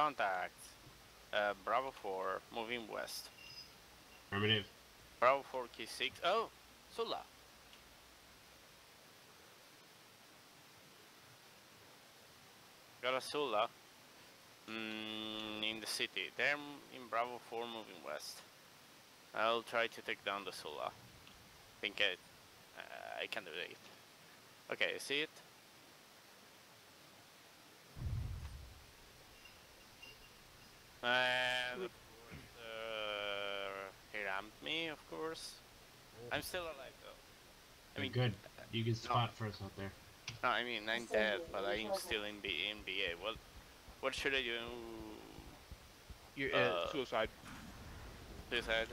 Contact. Uh, Bravo 4, moving west. Affirmative. Bravo 4, key 6. Oh, Sula. Got a Sula. Mm, in the city. They're in Bravo 4, moving west. I'll try to take down the Sula. Think I, uh, I can do it. Okay, see it? And of course, uh, he rammed me, of course. I'm still alive though. I mean, good. You can spot for us out there. no, I mean I'm dead, but I'm still in B in BA. What, what should I do? You're, uh, Uh, suicide. Suicide?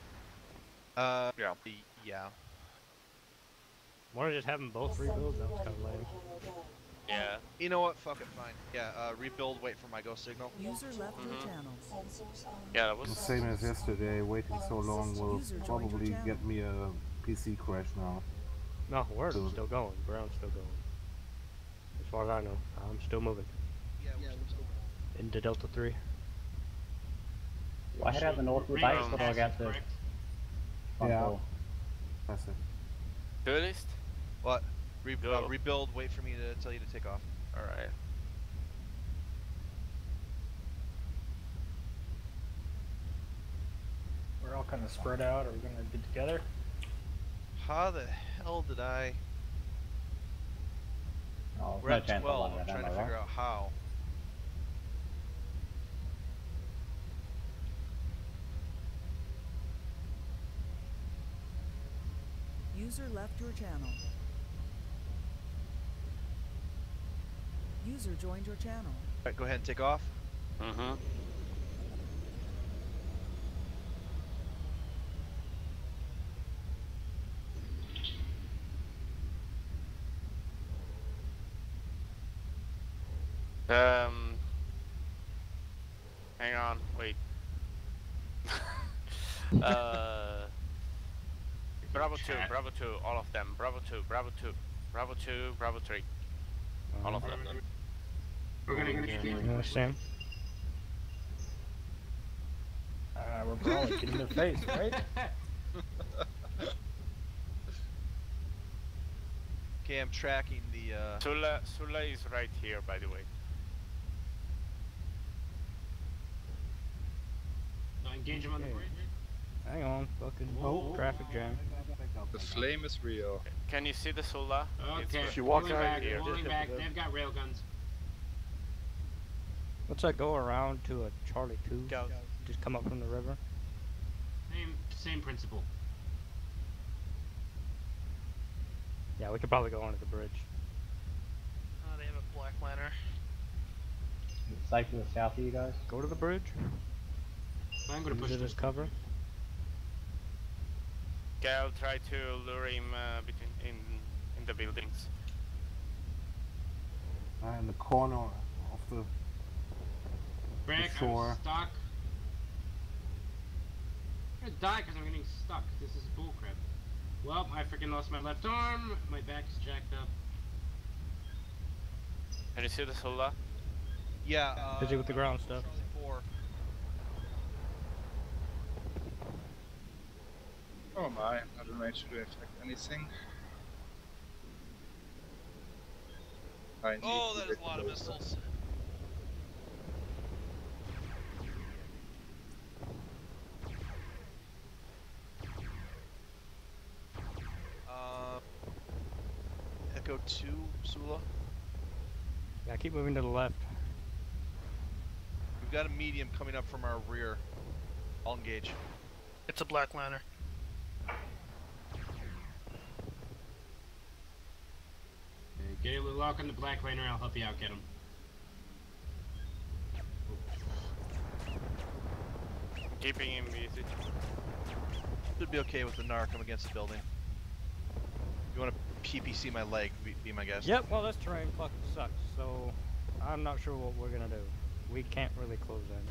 Uh, Yeah. the- yeah. Wanna just have them both rebuild? That was kinda lame. Yeah. You know what? Fuck it, fine. Yeah, uh, rebuild, wait for my go signal. User left your Mhm. channel. Yeah, that was... The same as yesterday, waiting so long will User joined your probably get me a PC crash now. No, we're So- still going. Brown's still going. As far as I know, I'm still moving Yeah, we're still into Delta 3. Well, I head out the north with Ring base, um, but I got the Yeah. door. That's it. Duelist? What? Re- uh, rebuild, wait for me to tell you to take off. Alright. We're all kind of spread out. Are we gonna get together? How the hell did I? Oh, We're no at 12. I'll I'm trying to figure out how. User left your channel. User joined your channel. Alright, go ahead and take off. Mm-hmm. Um. Hang on, wait. uh. Bravo 2, Bravo 2, all of them. Bravo 2, Bravo 2, Bravo 2, Bravo 3. All of them. We're gonna get You you. understand? Uh, we're brawling, get in their face, right? Okay, I'm tracking the. Uh, Sula, Sula is right here, by the way. So engage him on the bridge. Hang on, fucking Oh. traffic jam. The flame is real. Can you see the Sula? Okay. If you walk pulling out back, here. back. They've got railguns. Let's like go around to a Charlie 2. Scout. Just come up from the river. Same same principle. Yeah, we could probably go onto the bridge. Oh, they have a Black Lanner. It's safe to the south of you guys. Go to the bridge. I'm gonna Use push it this. as cover. Okay, I'll try to lure him uh, between in in the buildings. Uh, in the corner of the Break, shore. I'm stuck. I'm gonna die because I'm getting stuck. This is bullcrap. Well, I freaking lost my left arm. My back is jacked up. Can you see the Sula? Yeah. Uh, Busy with the ground stuff. 4. Oh my, I'm not in range to affect anything. I Oh, that is a lot of closer. missiles. Uh, Echo 2, Sula. Yeah, keep moving to the left. We've got a medium coming up from our rear. I'll engage. It's a Black Lanner. Okay, Get a lock on the Black Lanner. I'll help you out. Get him. Keeping him busy. Should be okay with the narc. I'm against the building. You want to PPC my leg? Be, be my guest. Yep, well, this terrain fucking sucks, so I'm not sure what we're gonna do. We can't really close in.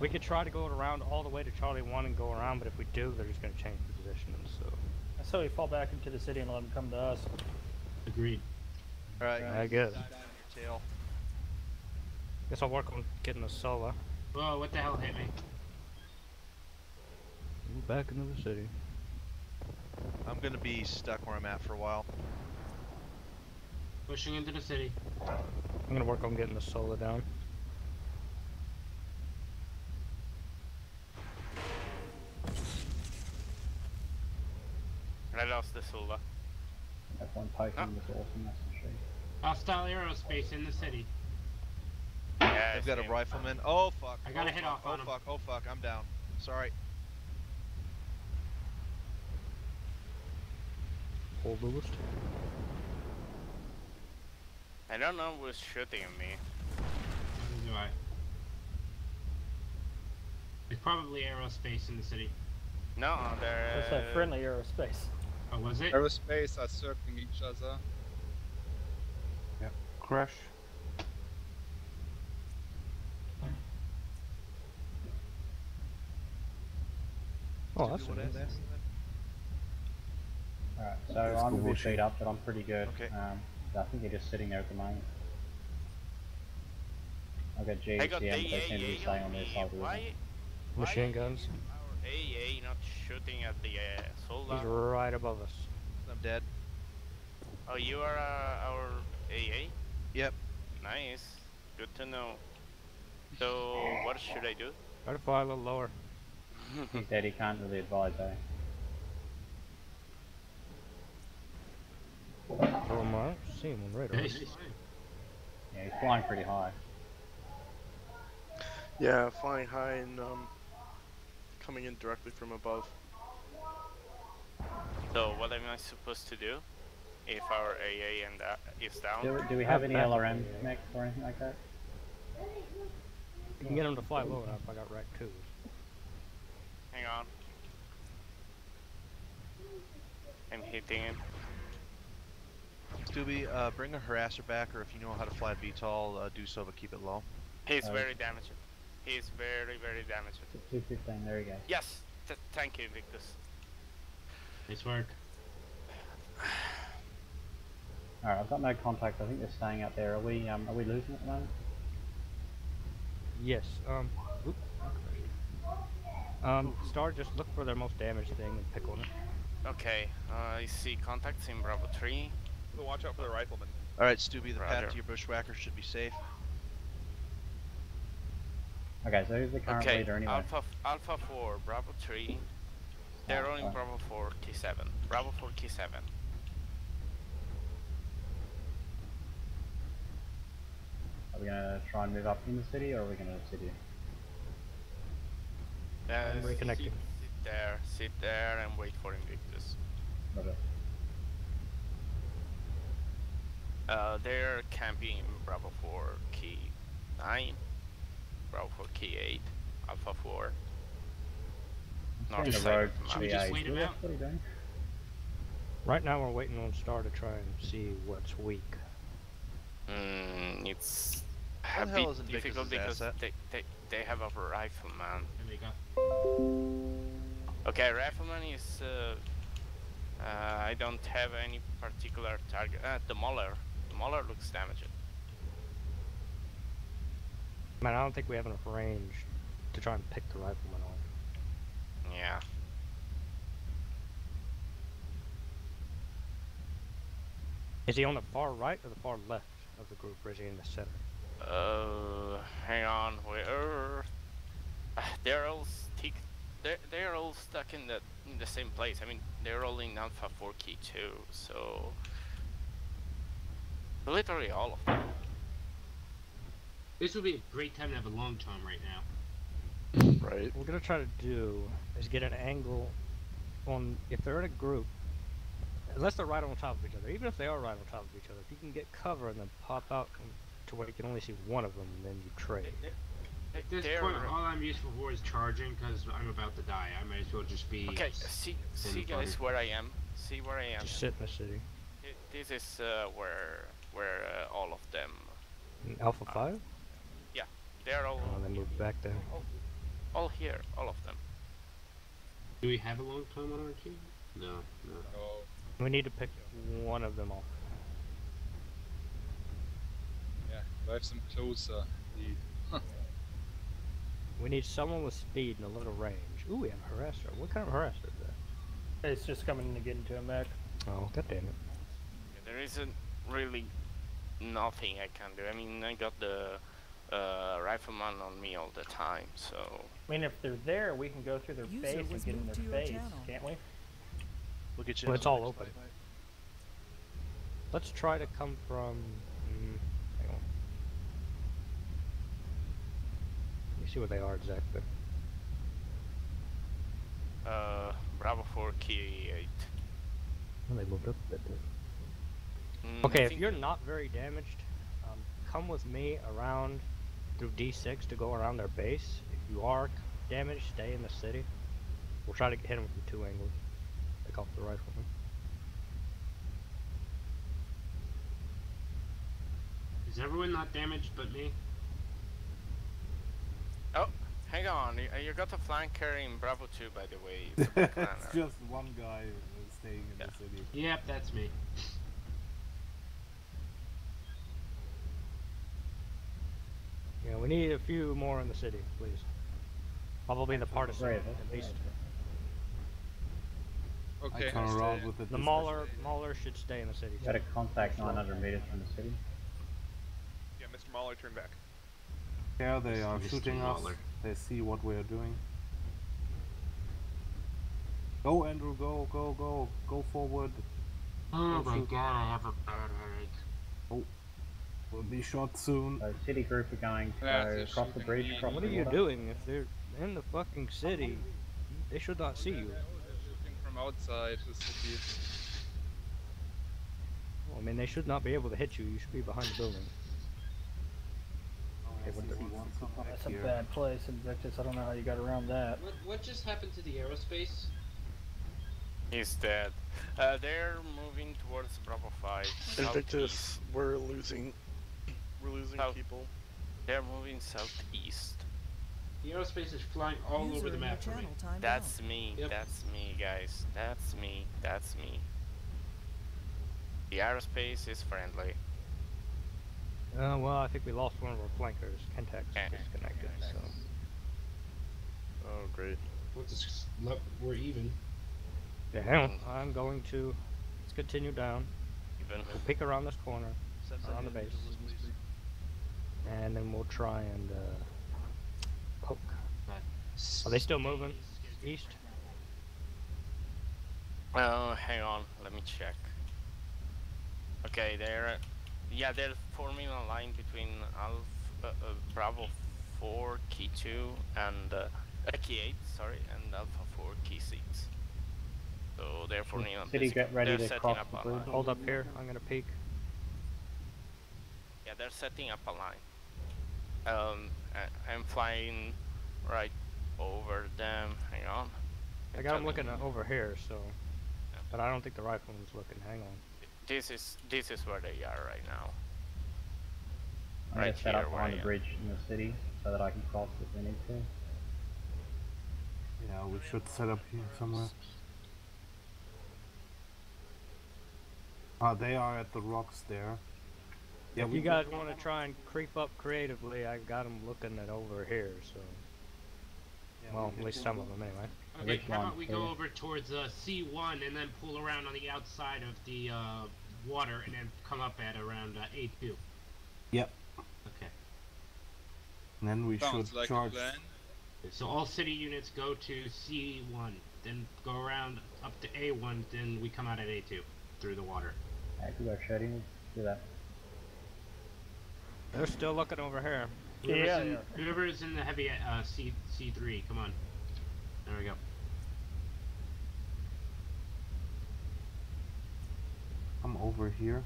We could try to go around all the way to Charlie 1 and go around, but if we do, they're just gonna change the position, so. I say we fall back into the city and let them come to us. Agreed. All right. I guess. Die down on your tail. Guess I'll work on getting a solo. Whoa, what the hell hit me? We go back into the city. I'm gonna be stuck where I'm at for a while. Pushing into the city. I'm gonna work on getting the solar down. I lost the solar. That one Titan Ah. was awesome, that's for sure. Hostile aerospace in the city. Yeah, I've got a rifleman. Oh fuck. I got oh, a hit fuck, off Oh on him. fuck. Oh fuck. I'm down. Sorry. Hold Lewis. I don't know who's shooting at me. Neither do I. There's probably aerospace in the city. No, they're. It's a friendly aerospace. Oh, was it? Aerospace are circling each other. Yep. Crash. Oh, that's what I nice. Asked then. Alright, so Let's I'm go a bit beat up, but I'm pretty good. Okay. Um, I think they're just sitting there at the moment. I've got I got GHCM, but they seem to be staying on on their side of the river. Why? Machine guns. AA not shooting at the uh, He's right above us. I'm dead. Oh, you are uh, our AA? Yep. Nice. Good to know. So, what should I do? Try to fly a little lower. He's dead, he can't really advise, eh? Oh my, I don't see him on radar. Yeah, he's flying pretty high. Yeah, flying high and um, coming in directly from above. So, what am I supposed to do if our AA and uh, is down? Do, do we have any LRM mechs or anything like that? You can get him to fly low enough. I got rack too. Hang on. I'm hitting him. Stubby, uh, bring a harasser back, or if you know how to fly VTOL, uh, do so, but keep it low. He's Uh, very damaged. He's very, very damaged. 215, there you go. Yes. Th- thank you, Victus. Nice work. Alright, I've got no contact, I think they're staying out there. Are we, um, are we losing at the moment? Yes. Um. Oop, Um. Star, just look for their most damaged thing and pick on it. Okay. Uh, I see contacts in Bravo 3. So watch out for the rifleman. Alright, Stubby, the Roger. path to your bushwhacker should be safe. Okay, so who's the current okay. leader anyway? Alpha Alpha 4, Bravo 3. They're rolling fine. Bravo 4, T7. Bravo 4, T7. Are we gonna try and move up in the city, or are we gonna sit here? Uh, I'm sit- Sit there, sit there and wait for Invictus. Roger. Uh, they're camping in Bravo 4, Key 9. Bravo 4, Key 8. Alpha 4. North seeing side road of the to map. Should we just wait him out? are you doing? Right now, we're waiting on Star to try and see what's weak. Mm, it's a bit is difficult because asset? they, they, they have a rifleman. There we go. Okay, rifleman is. Uh, uh, I don't have any particular target. Uh, the Mauler. The Mauler looks damaged. Man, I don't think we have enough range to try and pick the rifleman off. Yeah. Is he on the far right or the far left of the group, or is he in the center? Uh, hang on. Where? Uh, they're all stick. They're they're all stuck in the in the same place. I mean, they're all in Alpha 4 key too. So literally all of them. This would be a great time to have a long tom right now. Right. What we're gonna try to do is get an angle on if they're in a group, unless they're right on top of each other. Even if they are right on top of each other, if you can get cover and then pop out to where you can only see one of them, then you trade. At this They're- point, all I'm useful for is charging because I'm about to die. I might as well just be. Okay, see in see guys where I am. See where I am. Just sit in the city. This is uh, where where uh, all of them. In Alpha Uh, Five, They're all and then move back there. all here. All of them. Do we have a long time on our team? No, no. Oh, We need to pick one of them off. yeah. Drive them closer. indeed. We need someone with speed and a little range. Ooh, we have a harasser. What kind of harasser is that? It's just coming to get into a mech. Oh, god damn it. There isn't really nothing I can do. I mean, I got the uh, rifleman on me all the time, so I mean, if they're there, we can go through their User base and was get in their to face, channel. can't we? We'll get you. Well, it's all open. next. Let's try to come from. Mm, hang on. Let me see where they are exactly. uh, Bravo 4 key 8. Oh, they moved up a bit. Mm, Okay, if you're not very damaged, um, come with me around through D6 to go around their base. If you are damaged, stay in the city. We'll try to hit them from two angles. Take off the rifleman. Is everyone not damaged but me? Oh, hang on. You, you got a flanker in Bravo 2, by the way. It's a Black it's Lantern. just one guy uh, staying in Yeah. the city. Yep, that's me. Yeah, we need a few more in the city, please. Probably in the partisan, Brave, at least. Okay. I turn stay. around with the The dis- Mauler, Mauler should stay in the city. We had a contact 900 meters from the city. Yeah, Mr. Mahler, turn back. Yeah, they are Mr. shooting us. They see what we are doing. Go, Andrew, go, go, go, go forward. Oh Don't my shoot. god, I have a bad headache. Oh. We'll be shot soon. A city group are going to Yeah, go across the shooting bridge, me. across What the are you water. doing? If they're in the fucking city, they should not see you. They're shooting from outside the city. Well, I mean, they should not be able to hit you. You should be behind the building. Okay, what the- That's a bad place, Invictus. I don't know how you got around that. What, what just happened to the aerospace? He's dead. Uh, they're moving towards Bravo 5. Invictus, southeast. we're losing. We're losing South- people. They're moving southeast. The aerospace is flying all User over the map for me. channel timed That's me. Yep. That's me, guys. That's me. That's me. The aerospace is friendly. Uh, well, I think we lost one of our flankers. Kentex Eh. disconnected, so. Oh, great. What this, look, we're even. Yeah, hang on. I'm going to. Let's continue down. Even. We'll peek around this corner, Send Around the something base. To Elizabeth, please. and then we'll try and uh, poke. Are they still moving east? Oh, hang on. Let me check. Okay, they're. Yeah, they're forming a line between Alpha uh, uh, Bravo 4 Key 2 and uh, uh, Key 8, sorry, and Alpha 4 Key 6. So they're forming a City, get ready they're to setting cross up the a line. Hold up here. I'm gonna peek. Yeah, they're setting up a line. Um, I, I'm flying right over them. Hang on. I got him Tell me- looking uh, over here, so. But I don't think the rifleman's looking. Hang on. This is this is where they are right now. I'm Right going to set here, up where behind the bridge in the city so that I can cross if we need to. Yeah, we should set up here somewhere. Ah, they are at the rocks there. Yeah, if you guys want to try and creep up creatively, I got them looking at over here, so. yeah, Well, we at least some of them anyway. Okay, Which how about we go over towards uh, C1 and then pull around on the outside of the uh, water and then come up at around uh, A2. Yep. Okay. And then we Sounds should like charge. a plan. So all city units go to C1, then go around up to A1, then we come out at A2 through the water. Hey, if you go shooting, do that. They're still looking over here. Whoever's, Yeah, in, yeah. whoever's in the heavy uh, C C3, come on. There we go. I'm over here.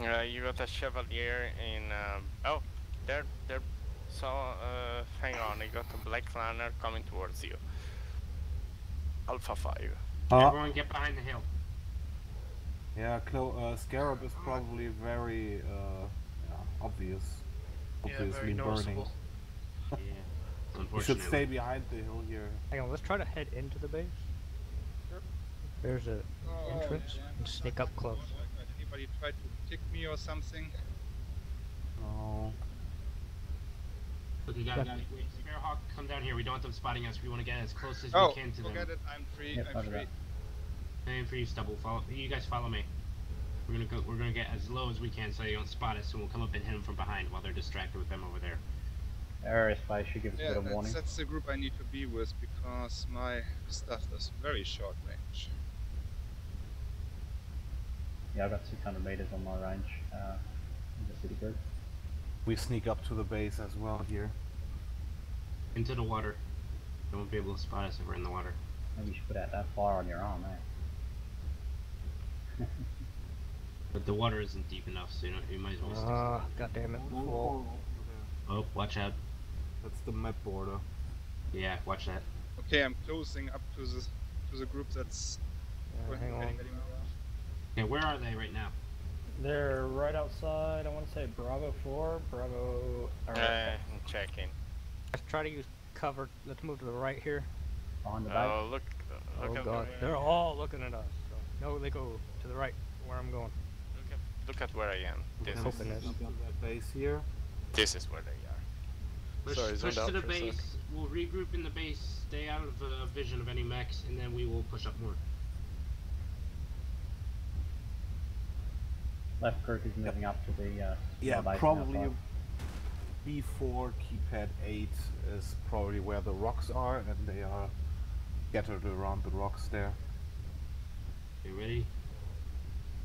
Uh, you got a Chevalier in. Um, oh, there, there. So, uh, hang on. You got a Black Lanner coming towards you. Alpha 5. Uh, Everyone get behind the hill. Yeah, Clo- uh, Scarab is probably very uh, yeah, obvious. Yeah, Obviously very burning. Yeah. We should stay behind the hill here. Hang on, let's try to head into the base. There's a Oh, entrance. damn. Sneak up close. Anybody tried to kick me or something? No. Look, you gotta, Yeah. gotta wait. Sparrowhawk, come down here. We don't want them spotting us. We want to get as close as Oh, we can to them. Oh, forget it. I'm free. Yep, I'm free. that. Same for you, Stubble. Follow. You guys follow me. We're gonna go. We're gonna get as low as we can so they don't spot us, and we'll come up and hit them from behind while they're distracted with them over there. Area space should give us a Yeah, bit of that's, warning. that's the group I need to be with because my stuff is very short range. Yeah, I've got 600 meters on my range. Uh, in the city group. We sneak up to the base as well here. Into the water. They won't be able to spot us if we're in the water. Maybe you should put out that fire on your arm, eh? But the water isn't deep enough, so you, know, you might as well. stick Ah, god damn it. Wall. Oh, watch out. That's the map border. Yeah, watch that. Okay, I'm closing up to the to the group that's Yeah, hang on. heading- heading around. Okay, where are they right now? They're right outside. I want to say Bravo Four, Bravo. or- Uh, I'm checking. Let's try to use cover. Let's move to the right here. On the back. Oh, look. Look Oh god. The, They're all looking at us. So. No, they go to the right where I'm going. Look at where I am. This is, hoping it's- Up to that base here. this is where they are. Push, Sorry, push zoned to out the for base. We'll regroup in the base. Stay out of uh, vision of any mechs, and then we will push up more. Left group is moving up to the uh, Yeah, base on our probably. B4 keypad 8 is probably where the rocks are, and they are scattered around the rocks there. Okay, ready?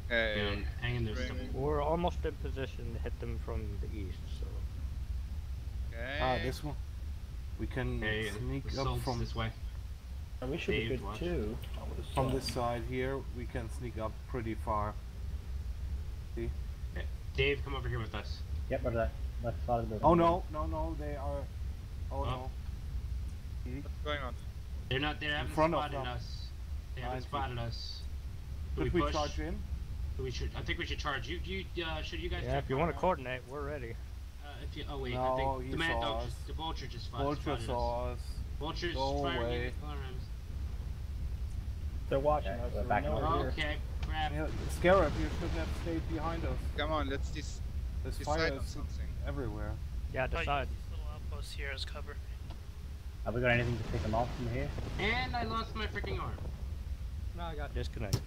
Hey, Down. Hang there, Bring Stubble. it. We're almost in position to hit them from the east. So okay. Ah, this one. We can Okay, sneak up from this way. Uh, we should Dave, be good watch. too. I from this side here. We can sneak up pretty far. See? Dave, come over here with us. Yep, right that left side of the building. Oh no, no, no! They are. Oh, Oh. no! See? What's going on? They're not. There. They haven't front spotted them. us. They haven't 90. spotted us. Do Should we we push? charge in? We should. I think we should charge. You. You. Uh, should you guys? yeah, if you want to coordinate, we're ready. Uh, if you, oh wait, I think he the man saw dog just the vulture just spot, Vulture spotted saw us. Vulture's Go firing away. in. They're watching Okay, us. we're back we know here. Okay, grab. Yeah, Scarab, you should have stayed behind us. Come on, let's dis- There's fire decide on something. everywhere. Yeah, I'll decide. little outpost here as cover. Have we got anything to pick them off from here? And I lost my freaking arm. No, I got disconnected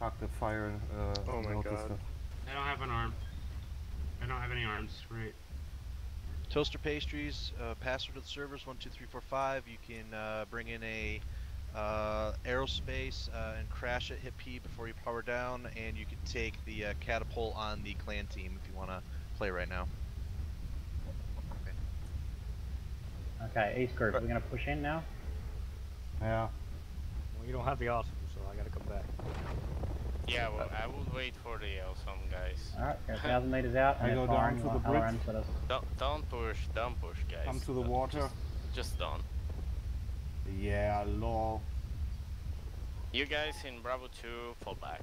again. Fuck the fire. Uh, Oh my noticed God. it. I don't have an arm. I don't have any arms. Right. Toaster pastries, uh, password to the servers one two three four five. You can uh, bring in a uh, aerospace uh, and crash it, hit P before you power down, and you can take the uh, catapult on the clan team if you want to play right now. Okay, East group, we're gonna push in now. Yeah. Well, you don't have the awesome, so I gotta come back. Yeah, well, I will wait for the awesome guys. Alright, we're a thousand meters out, I go down to the bridge. LRM's at us. Don't don't push, don't push, guys. Come to the Don't- water. Just, just don't. Yeah, lol. You guys in Bravo 2, fall back.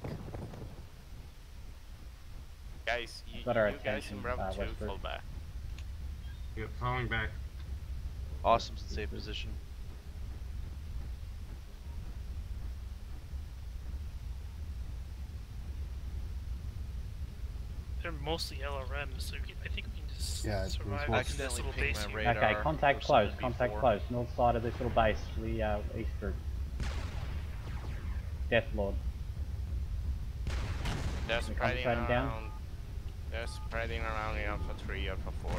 Guys, you, Got our you guys in Bravo uh, 2, Westford. fall back. Yep, falling back. Awesome's in safe position. They're mostly LRMs, so can, I think we can just Yeah, survive worth- in this little base my here. radar. Okay, contact close, contact before. close, north side of this little base, we, uh, East group. Death Lord. They're spreading spreading around. down? They're spreading around in Alpha 3, Alpha 4.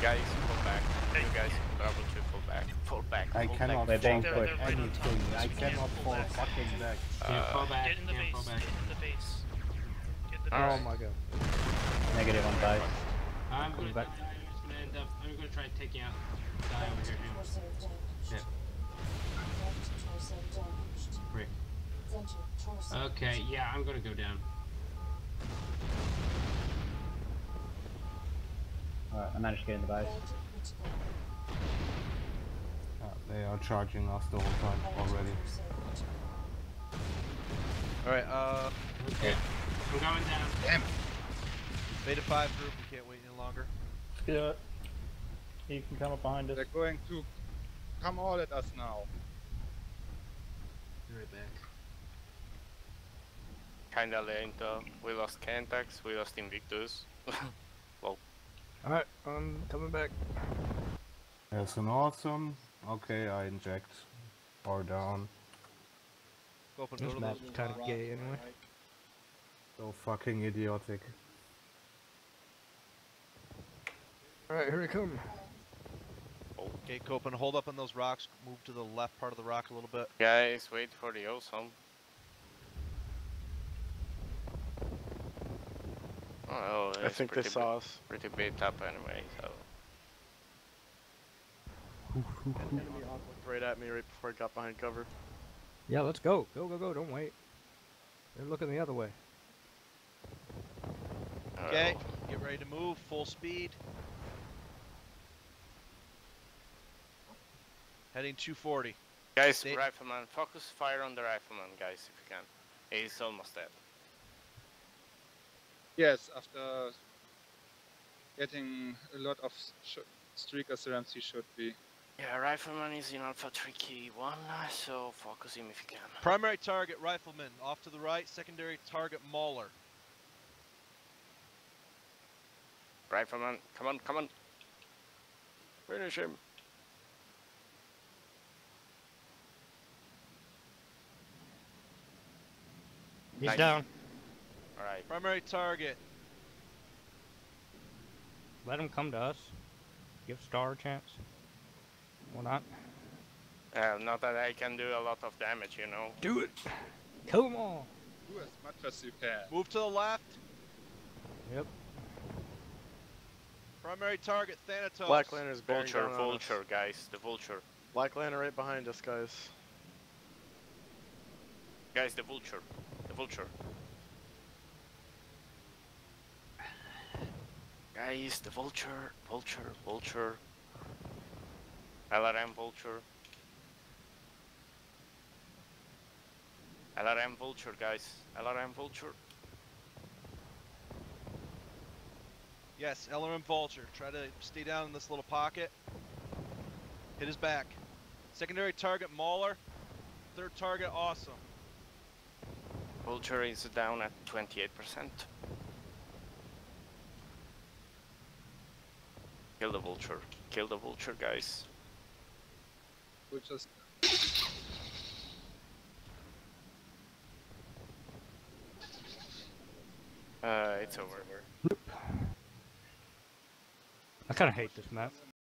Guys, fall back. You guys in Bravo 2, fall back. Fall back. I fall cannot They're back. They're- they're right on anything. I cannot pull fall back. fucking back. Can't Uh, fall back. Get in the Can't base, back. get in the base. Oh base. my god. Negative on base. I'm gonna. back. I'm just gonna end up. I'm gonna try taking out. Die over here. Hang. Yeah. Great. Okay. Yeah, I'm gonna go down. Alright, I managed to get in the base. Uh, they are charging us the whole time already. Alright, uh, Okay. I'm going down. Damn it. Beta 5 group, we can't wait any longer. Yeah. You can come up behind us. They're going to come all at us now. Be right back. kinda late though. We lost Kentex, we lost Invictus. well. Alright, I'm coming back. That's an awesome. Okay, I inject. Or down. Go up and This go to map's kind of gay anyway. So fucking idiotic. Alright, here we come. Okay, Copen, hold up on those rocks. Move to the left part of the rock a little bit. Guys, wait for the awesome. Oh, I think they saw us. pretty beat up anyway, so. Enemy Hawk looked right at me right before I got behind cover. Yeah, let's go. Go, go, go. Don't wait. They're looking the other way. Okay, uh, get ready to move. Full speed. Heading 240. Guys, Stay- rifleman, focus fire on the rifleman, guys, if you can. He's almost dead. Yes, after getting a lot of sh- streakers around, he should be. Yeah, rifleman is in Alpha Tricky 1, uh, so focus him if you can. Primary target, rifleman. Off to the right. Secondary target, mauler. Rifleman, come on, come on. Come on. Finish him. He's Nice. down. Alright. Primary target. Let him come to us. Give Star a chance. Why not? Uh, not that I can do a lot of damage, you know. Do it. Come on. Do as much as you can. Move to the left. Yep. Primary target, Thanatos. Black Lanner's bearing Vulture, us. vulture, guys, the vulture. Black Lanner right behind us, guys. Guys, the vulture. The vulture. Guys, the vulture, vulture, vulture. LRM vulture. LRM vulture, guys. LRM vulture. Yes, LRM Vulture. Try to stay down in this little pocket. Hit his back. Secondary target, Mauler. Third target, Awesome. Vulture is down at 28%. Kill the vulture. Kill the vulture, guys. We'll just Uh, it's over. I kind of hate this map.